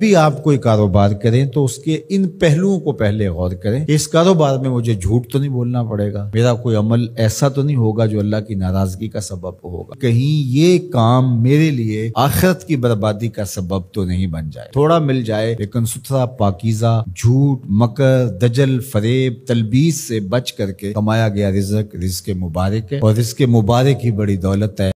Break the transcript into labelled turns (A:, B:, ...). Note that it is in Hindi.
A: भी आप कोई कारोबार करें तो उसके इन पहलुओं को पहले गौर करें। इस कारोबार में मुझे झूठ तो नहीं बोलना पड़ेगा। मेरा कोई अमल ऐसा तो नहीं होगा जो अल्लाह की नाराज़गी का सबब होगा। कहीं ये काम मेरे लिए आखिरत की बर्बादी का सबब तो नहीं बन जाए। थोड़ा मिल जाए, लेकिन सुथरा, पाकिजा, झूठ, मकर, दजल, फरेब तलबीज से बच करके कमाया गया रिजक रिज के मुबारक है। और रिस्क मुबारक ही बड़ी दौलत है।